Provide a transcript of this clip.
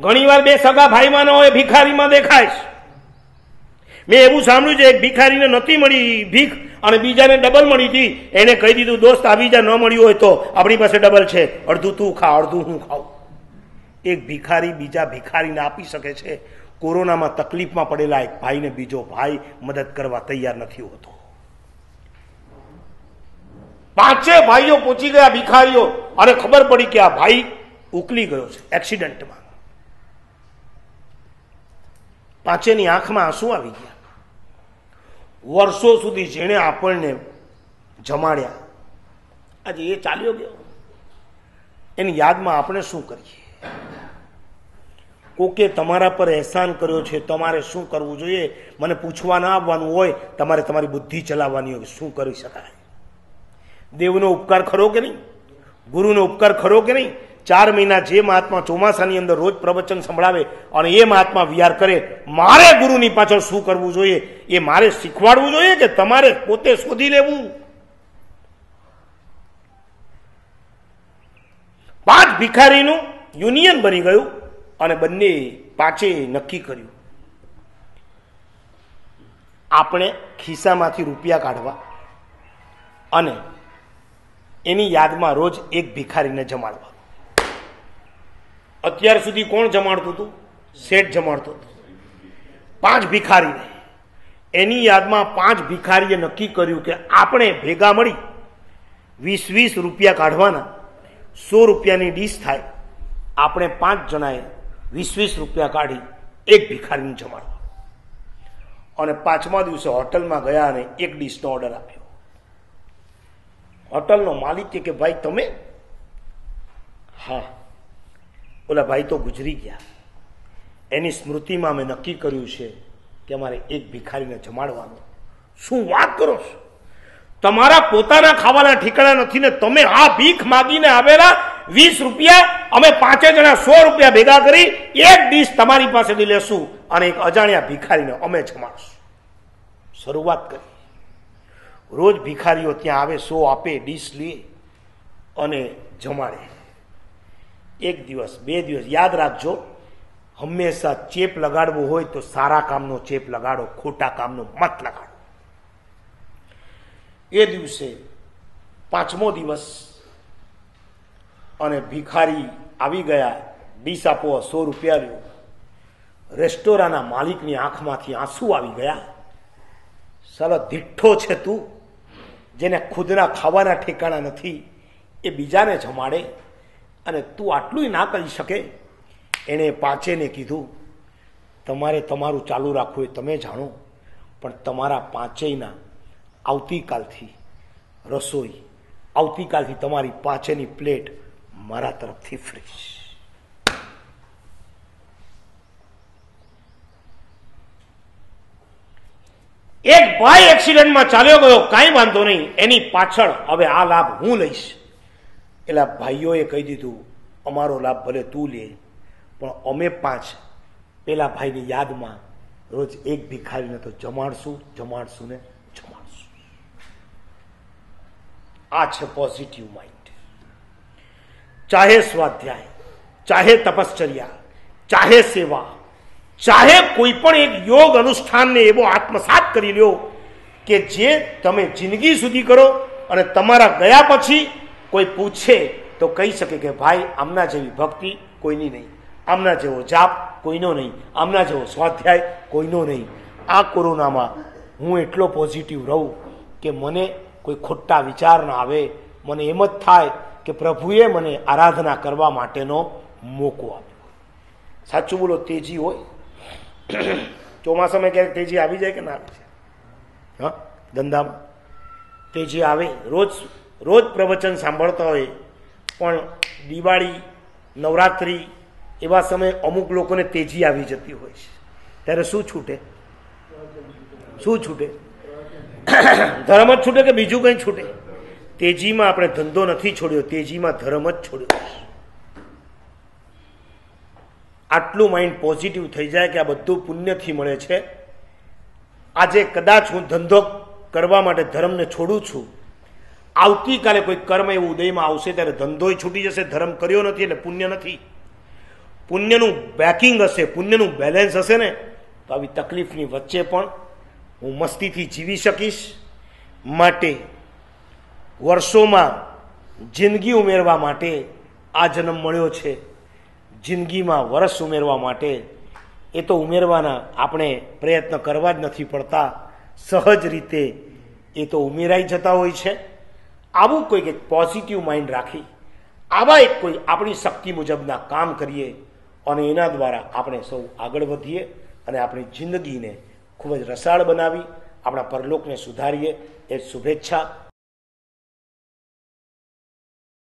ઘણીવાર બે સગા ભાઈમાં હોય, ભિખારીમાં દેખાય મેં એવું સાંભળ્યું છે, એક ભિખારીને નથી મળી ભીખ અને બીજાને ડબલ મળી હતી. એને કહી દીધું, દોસ્ત, આ બીજા ન મળ્યું હોય તો આપણી પાસે ડબલ છે. અડધું તું ખા, અડધું હું ખાઉં. એક ભિખારી બીજા ભિખારીને આપી શકે છે. કોરોનામાં તકલીફમાં પડેલા એક ભાઈને બીજો ભાઈ મદદ કરવા તૈયાર નથી હોતો. પાંચે ભાઈઓ પહોંચી ગયા ભિખારીઓ. અને ખબર પડી કે આ ભાઈ ઉકલી ગયો છે એક્સિડન્ટમાં. પાંચેની આંખમાં આંસુ આવી ગયા. વર્ષો સુધી જેણે આપણને જમાડ્યા. આજે એ ચાલ્યો ગયો. એની યાદમાં આપણે શું કરીએ? કોકે તમારા પર એહસાન કર્યો છે, તમારે શું કરવું જોઈએ? મને પૂછવા ના આવવાનું હોય, તમારે તમારી બુદ્ધિ ચલાવવાની હોય, શું કરી શકાય? દેવનો ઉપકાર ખરો કે નહીં? ગુરુનો ઉપકાર ખરો કે નહીં? ચાર મહિના જે મહાત્મા ચોમાસાની અંદર રોજ પ્રવચન સંભળાવે અને એ મહાત્મા વિચાર કરે, મારે ગુરુની પાછળ શું કરવું જોઈએ? એ મારે શીખવાડવું જોઈએ કે તમારે પોતે શોધી લેવું? પાંચ ભિખારીનું યુનિયન બની ગયું અને બંને પાંચે નક્કી કર્યું. આપણે ખિસ્સામાંથી રૂપિયા કાઢવા અને એની યાદમાં રોજ એક ભિખારીને જમાડવા. અત્યાર સુધી કોણ જમાડતું હતું? શેઠ જમાડતો હતો. પાંચ ભિખારીને. એની યાદમાં પાંચ ભિખારીએ નક્કી કર્યું કે આપણે ભેગા મળી વીસ વીસ રૂપિયા કાઢવાના, સો રૂપિયાની ડીશ થાય. આપણે પાંચ જણાએ વીસ વીસ રૂપિયા કાઢી એક ભિખારીને જમાડવા. અને પાંચમા દિવસે હોટલમાં ગયા અને એક ડીશનો ઓર્ડર આપ્યો. હોટલનો માલિક કે ભાઈ તમે? હા. ઓલા ભાઈ તો ગુજરી ગયા. એની સ્મૃતિમાં મેં નક્કી કર્યું છે કે અમારે એક ભિખારીને જમાડવાનો. શું વાત કરો છો? તમારા પોતાના ખાવાના ઠીકણા નથી ને તમે આ ભીખ માગીને આવેલા વીસ રૂપિયા, અમે પાંચે જણા સો રૂપિયા ભેગા કરી એક ડીશ તમારી પાસેથી લેશું અને એક અજાણ્યા ભિખારીને અમે જમાડશું. શરૂઆત કરી. રોજ ભિખારીઓ ત્યાં આવે, સો આપે, ડીશ લે અને જમાડે. એક દિવસ, બે દિવસ, યાદ રાખજો, હંમેશા ચેપ લગાડવો હોય તો સારા કામનો ચેપ લગાડો, ખોટા કામનો મત લગાડો. એ દિવસે પાંચમો દિવસ અને ભિખારી આવી ગયા, ડીશ આપો, સો રૂપિયા રહ્યો રેસ્ટોરાંના માલિકની આંખમાંથી આંસુ આવી ગયા. સાલો દીઠ્ઠો છે તું. જેને ખુદના ખાવાના ઠેકાણા નથી, એ બીજાને જમાડે અને તું આટલું ના કરી શકે, એણે પાંચેને કીધું, તમારે તમારું ચાલુ રાખવું એ તમે જાણો, પણ તમારા પાંચેયના આવતીકાલથી રસોઈ, આવતીકાલથી તમારી પાંચેની પ્લેટ મારા તરફથી ફ્રી એક ભાઈ એક્સિડન્ટમાં ચાલ્યો ગયો, કાંઈ વાંધો નહીં, એની પાછળ હવે આ લાભ હું લઈશ. એટલે ભાઈઓએ કહી દીધું, અમારો લાભ ભલે તું લે, પણ અમે પાંચ પેલા ભાઈની યાદમાં રોજ એક ભિખારીને તો જમાડશું જમાડશું ને જમાડશું. આ છે પોઝિટિવ માઇન્ડ ચાહે સ્વાધ્યાય, ચાહે તપશ્ચર્યા, ચાહે સેવા ચાહે કોઈ પણ એક યોગ અનુષ્ઠાનને એવો આત્મસાત કરી લ્યો કે જે તમે જિંદગી સુધી કરો અને તમારા ગયા પછી કોઈ પૂછે તો કહી શકે કે ભાઈ આમના જેવી ભક્તિ કોઈની નહીં. આમના જેવો જાપ કોઈનો નહીં. આમના જેવો સ્વાધ્યાય કોઈનો નહીં. આ કોરોનામાં હું એટલો પોઝિટિવ રહું કે મને કોઈ ખોટા વિચાર ના આવે. મને એમ જ થાય કે પ્રભુએ મને આરાધના કરવા માટેનો મોકો આપ્યો. સાચું બોલો, તેજી હોય? ચોમાસામાં ક્યારેક તેજી આવી જાય કે ના આવી જાય? હા? ધંધામાં. તેજી આવે. રોજ રોજ પ્રવચન સાંભળતા હોય. પણ દિવાળી, નવરાત્રિ એવા સમયે અમુક લોકોને તેજી આવી જતી હોય છે. ત્યારે શું છૂટે? શું છૂટે? ધર્મ જ છૂટે કે બીજું કંઈ છૂટે? તેજીમાં આપણે ધંધો નથી છોડ્યો. તેજીમાં ધર્મ જ છોડ્યો આટલું માઇન્ડ પોઝિટિવ થઈ જાય કે આ બધું પુણ્યથી મળે છે. આજે કદાચ હું ધંધો કરવા માટે ધર્મને છોડું છું. આવતીકાલે કોઈ કર્મ એવું ઉદયમાં આવશે ત્યારે ધંધોય છૂટી જશે, ધર્મ કર્યો નથી એટલે પુણ્ય નથી. પુણ્યનું બેકિંગ હશે, પુણ્યનું બેલેન્સ હશે ને, તો આવી તકલીફની વચ્ચે પણ હું મસ્તીથી જીવી શકીશ. માટે વર્ષોમાં જિંદગી ઉમેરવા માટે આ જન્મ મળ્યો છે. જિંદગીમાં વરસ ઉમેરવા માટે એ તો ઉમેરવાના આપણે પ્રયત્ન કરવા જ નથી પડતા. સહજ રીતે એ તો ઉમેરાઈ જતા હોય છે. આવું કોઈક એક પોઝિટિવ માઇન્ડ રાખી, આવા એક કોઈ આપણી શક્તિ મુજબના કામ કરીએ અને એના દ્વારા આપણે સૌ આગળ વધીએ અને આપણી જિંદગીને ખૂબ જ રસાળ બનાવી, આપણા પરલોકને સુધારીએ. એ શુભેચ્છા.